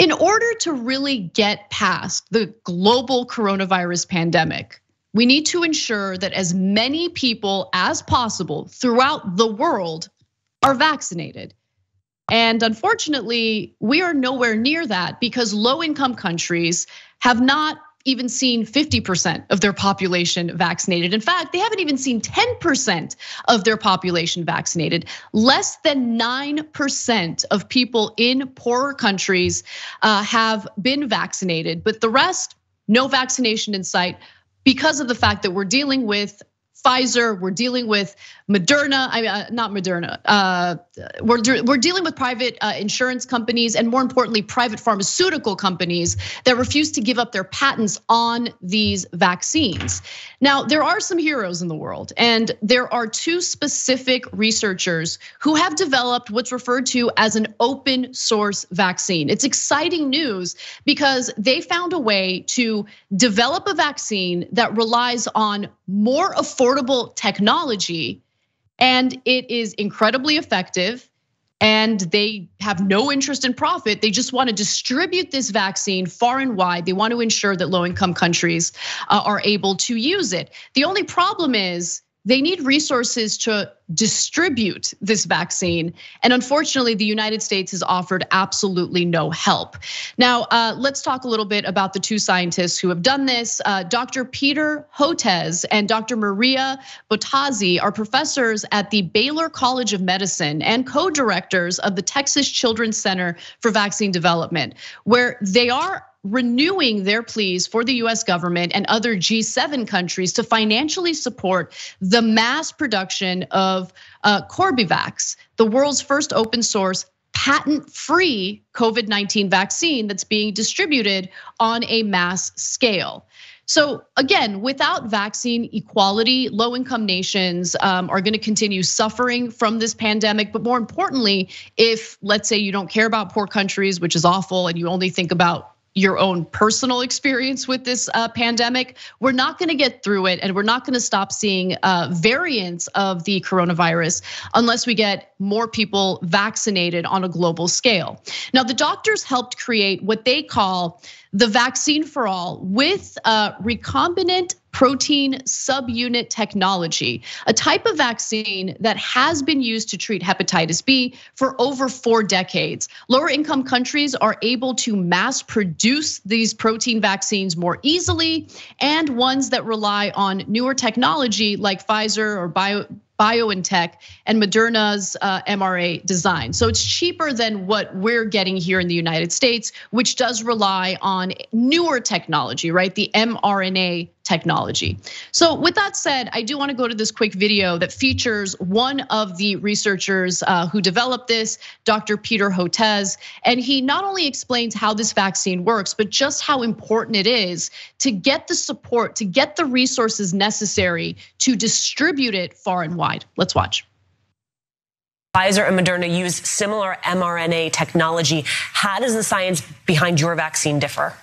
In order to really get past the global coronavirus pandemic, we need to ensure that as many people as possible throughout the world are vaccinated. And unfortunately, we are nowhere near that because low income countries have not even seen 50% of their population vaccinated. In fact, they haven't even seen 10% of their population vaccinated. Less than 9% of people in poorer countries uh, have been vaccinated, but the rest, no vaccination in sight because of the fact that we're dealing with Pfizer, we're dealing with Moderna, I mean, uh, not Moderna. Uh, we're we're dealing with private uh, insurance companies and more importantly, private pharmaceutical companies that refuse to give up their patents on these vaccines. Now, there are some heroes in the world, and there are two specific researchers who have developed what's referred to as an open source vaccine. It's exciting news because they found a way to develop a vaccine that relies on more affordable technology and it is incredibly effective and they have no interest in profit. They just want to distribute this vaccine far and wide. They want to ensure that low income countries uh, are able to use it. The only problem is they need resources to distribute this vaccine. And unfortunately, the United States has offered absolutely no help. Now, uh, let's talk a little bit about the two scientists who have done this. Uh, Dr. Peter Hotez and Dr. Maria Bottazzi are professors at the Baylor College of Medicine and co directors of the Texas Children's Center for Vaccine Development, where they are renewing their pleas for the US government and other G7 countries to financially support the mass production of Uh, Corbevax, the world's first open source patent free COVID 19 vaccine that's being distributed on a mass scale. So, again, without vaccine equality, low income nations um, are gonna continue suffering from this pandemic. But more importantly, if let's say you don't care about poor countries, which is awful, and you only think about your own personal experience with this uh, pandemic. We're not going to get through it, and we're not going to stop seeing uh, variants of the coronavirus unless we get more people vaccinated on a global scale. Now, the doctors helped create what they call the vaccine for all with recombinant protein subunit technology, a type of vaccine that has been used to treat hepatitis B for over four decades. Lower income countries are able to mass produce these protein vaccines more easily and ones that rely on newer technology like Pfizer or Bio BioNTech and Moderna's uh, mRNA design. So it's cheaper than what we're getting here in the United States, which does rely on newer technology, right? The mRNA technology. So with that said, I do want to go to this quick video that features one of the researchers uh, who developed this, Dr. Peter Hotez, and he not only explains how this vaccine works, but just how important it is to get the support, to get the resources necessary to distribute it far and wide. Let's watch. Pfizer and Moderna use similar mRNA technology. How does the science behind your vaccine differ?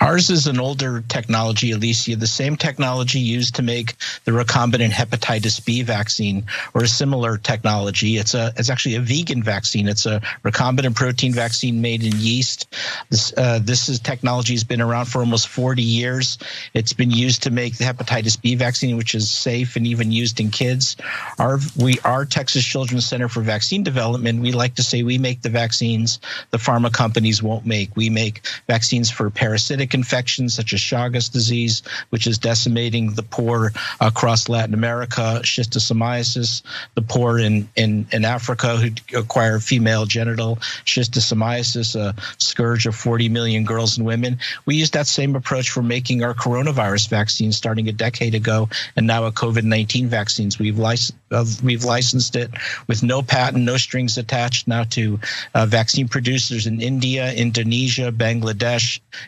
Ours is an older technology, Alicia, the same technology used to make the recombinant hepatitis B vaccine or a similar technology. It's a it's actually a vegan vaccine. It's a recombinant protein vaccine made in yeast. This uh, this is technology has been around for almost 40 years. It's been used to make the hepatitis B vaccine, which is safe and even used in kids. Our we our Texas Children's Center for Vaccine Development, we like to say we make the vaccines the pharma companies won't make. We make vaccines for parasitic infections such as Chagas disease, which is decimating the poor across Latin America, schistosomiasis, the poor in, in, in Africa who acquire female genital schistosomiasis, a scourge of 40 million girls and women. We use that same approach for making our coronavirus vaccine starting a decade ago, and now a COVID 19 vaccines. We've licensed, uh, we've licensed it with no patent, no strings attached now to uh, vaccine producers in India, Indonesia, Bangladesh,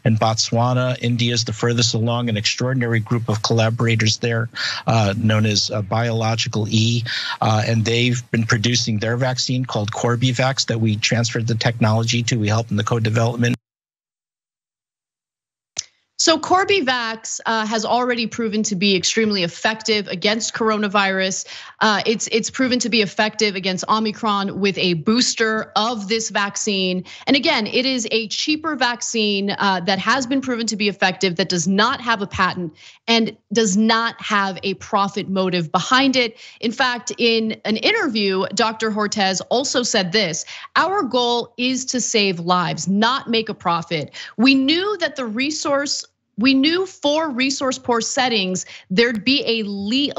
and Botswana. India is the furthest along, an extraordinary group of collaborators there, uh, known as uh, Biological E, uh, and they've been producing their vaccine called Corbevax that we transferred the technology to. We helped in the co-development. So Corbevax uh, has already proven to be extremely effective against coronavirus. Uh, it's it's proven to be effective against Omicron with a booster of this vaccine. And again, it is a cheaper vaccine uh, that has been proven to be effective, that does not have a patent and does not have a profit motive behind it. In fact, in an interview, Dr. Hotez also said this: "Our goal is to save lives, not make a profit. We knew that the resource we knew for resource poor settings, there'd be a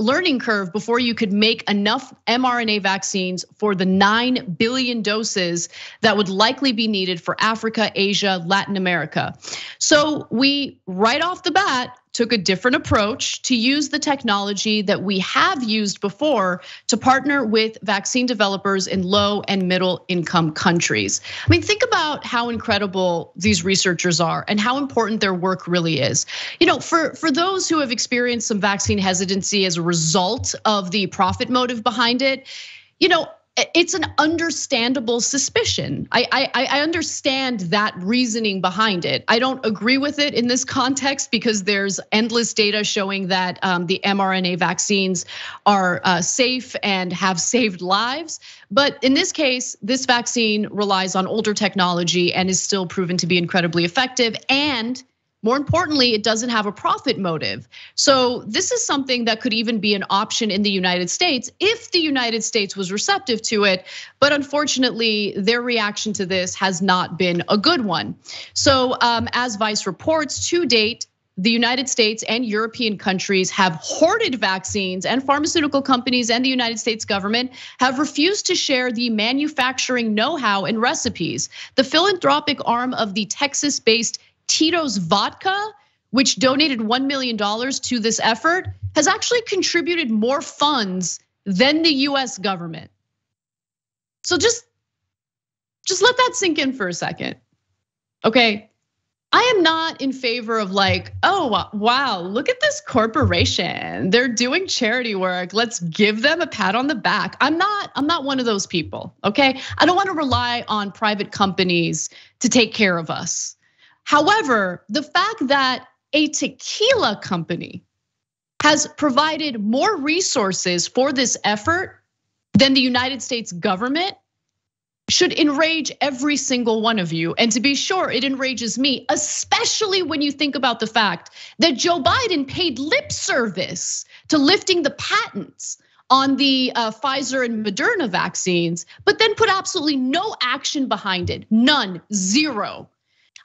learning curve before you could make enough mRNA vaccines for the 9 billion doses that would likely be needed for Africa, Asia, Latin America. So we, right off the bat, took a different approach to use the technology that we have used before to partner with vaccine developers in low and middle income countries. I mean, think about how incredible these researchers are and how important their work really is. You know, for, for those who have experienced some vaccine hesitancy as a result of the profit motive behind it, you know, it's an understandable suspicion. I, I, I understand that reasoning behind it. I don't agree with it in this context because there's endless data showing that um, the mRNA vaccines are uh, safe and have saved lives. But in this case, this vaccine relies on older technology and is still proven to be incredibly effective and more importantly, it doesn't have a profit motive. So, this is something that could even be an option in the United States if the United States was receptive to it. But unfortunately, their reaction to this has not been a good one. So, um, as Vice reports, to date, the United States and European countries have hoarded vaccines, and pharmaceutical companies and the United States government have refused to share the manufacturing know how and recipes. The philanthropic arm of the Texas based Tito's Vodka, which donated $1 million to this effort, has actually contributed more funds than the US government. So just, just let that sink in for a second. Okay. I am not in favor of like, oh, wow, look at this corporation. They're doing charity work. Let's give them a pat on the back. I'm not, I'm not one of those people, okay? I don't want to rely on private companies to take care of us. However, the fact that a tequila company has provided more resources for this effort than the United States government should enrage every single one of you. And to be sure, it enrages me, especially when you think about the fact that Joe Biden paid lip service to lifting the patents on the uh, Pfizer and Moderna vaccines, but then put absolutely no action behind it. None, zero.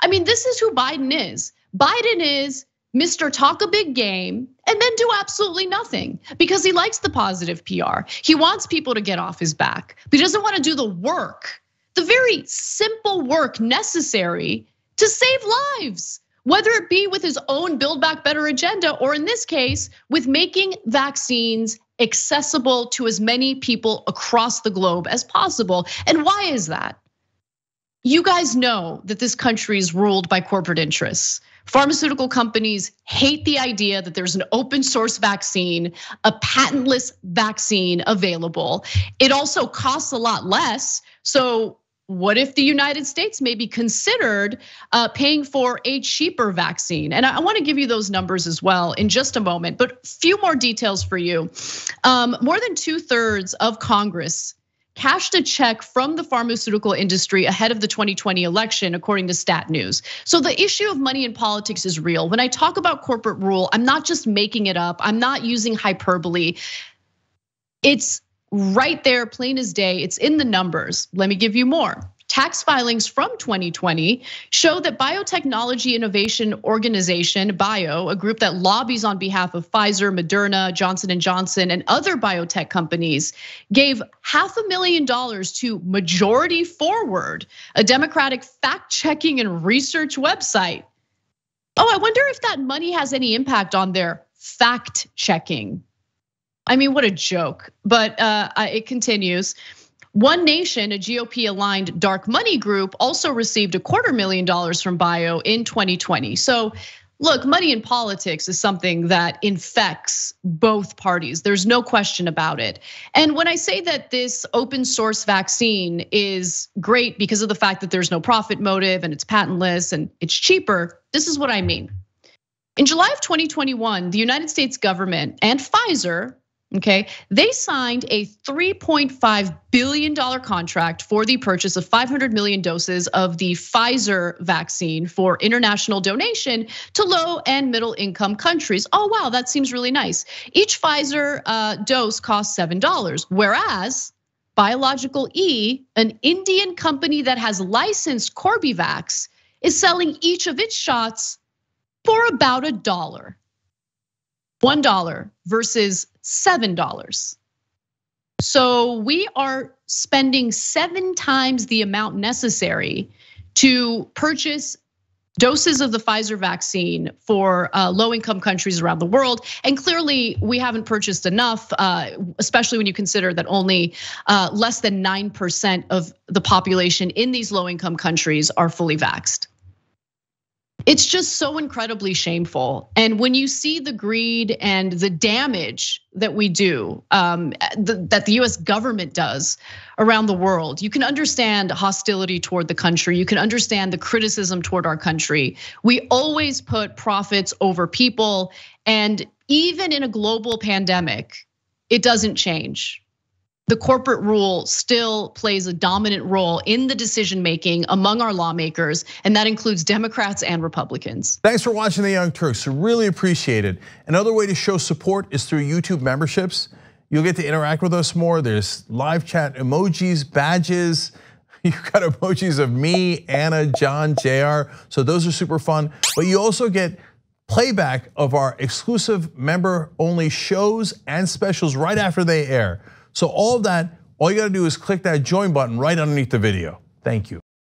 I mean, this is who Biden is. Biden is Mr. Talk a big game and then do absolutely nothing because he likes the positive PR. He wants people to get off his back, but he doesn't want to do the work, the very simple work necessary to save lives, whether it be with his own Build Back Better agenda or in this case, with making vaccines accessible to as many people across the globe as possible. And why is that? You guys know that this country is ruled by corporate interests. Pharmaceutical companies hate the idea that there's an open source vaccine, a patentless vaccine available. It also costs a lot less. So, what if the United States maybe considered uh, paying for a cheaper vaccine? And I want to give you those numbers as well in just a moment, but a few more details for you. Um, more than two thirds of Congress cashed a check from the pharmaceutical industry ahead of the 2020 election, according to Stat News. So the issue of money in politics is real. When I talk about corporate rule, I'm not just making it up, I'm not using hyperbole. It's right there, plain as day. It's in the numbers. Let me give you more. Tax filings from 2020 show that Biotechnology Innovation Organization, BIO, a group that lobbies on behalf of Pfizer, Moderna, Johnson & Johnson, and other biotech companies, gave half a million dollars to Majority Forward, a Democratic fact-checking and research website. Oh, I wonder if that money has any impact on their fact checking. I mean, what a joke. But uh, it continues. One Nation, a GOP aligned dark money group, also received a quarter million dollars from Bio in 2020. So, look, money in politics is something that infects both parties. There's no question about it. And when I say that this open source vaccine is great because of the fact that there's no profit motive and it's patentless and it's cheaper, this is what I mean. In July of 2021, the United States government and Pfizer Okay, they signed a $3.5 billion contract for the purchase of 500 million doses of the Pfizer vaccine for international donation to low and middle income countries. Oh, wow, that seems really nice. Each Pfizer uh, dose costs $7, whereas Biological E, an Indian company that has licensed Corbevax, is selling each of its shots for about a dollar. $1 versus $7. So we are spending seven times the amount necessary to purchase doses of the Pfizer vaccine for uh, low income countries around the world. And clearly, we haven't purchased enough, uh, especially when you consider that only uh, less than 9% of the population in these low income countries are fully vaxxed. It's just so incredibly shameful. And when you see the greed and the damage that we do, um, that the US government does around the world, you can understand hostility toward the country. You can understand the criticism toward our country. We always put profits over people. And even in a global pandemic, it doesn't change the corporate rule still plays a dominant role in the decision making among our lawmakers, and that includes Democrats and Republicans. Thanks for watching The Young Turks. Really appreciate it. Another way to show support is through YouTube memberships. You'll get to interact with us more. There's live chat emojis, badges. You've got emojis of me, Ana, John, JR. So those are super fun. But you also get playback of our exclusive member only shows and specials right after they air. So all that, all you gotta do is click that join button right underneath the video. Thank you.